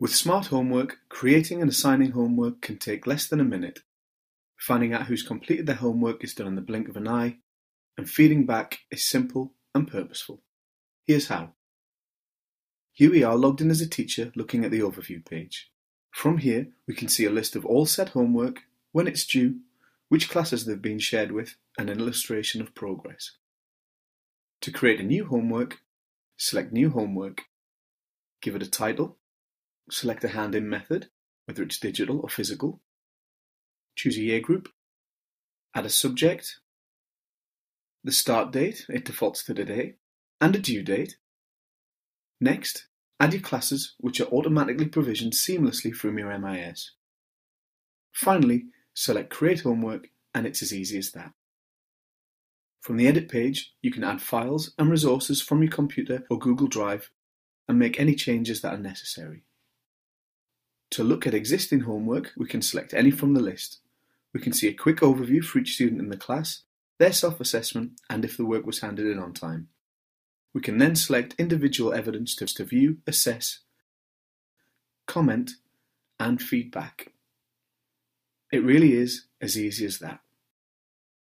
With Smart Homework, creating and assigning homework can take less than a minute. Finding out who's completed their homework is done in the blink of an eye, and feeding back is simple and purposeful. Here's how. Here we are logged in as a teacher looking at the overview page. From here, we can see a list of all set homework, when it's due, which classes they've been shared with, and an illustration of progress. To create a new homework, select New Homework, give it a title, Select a hand-in method, whether it's digital or physical. Choose a year group. Add a subject. The start date, it defaults to today, and a due date. Next, add your classes which are automatically provisioned seamlessly from your MIS. Finally, select Create Homework and it's as easy as that. From the Edit page, you can add files and resources from your computer or Google Drive and make any changes that are necessary. To look at existing homework, we can select any from the list. We can see a quick overview for each student in the class, their self-assessment, and if the work was handed in on time. We can then select individual evidence to, view, assess, comment, and feedback. It really is as easy as that.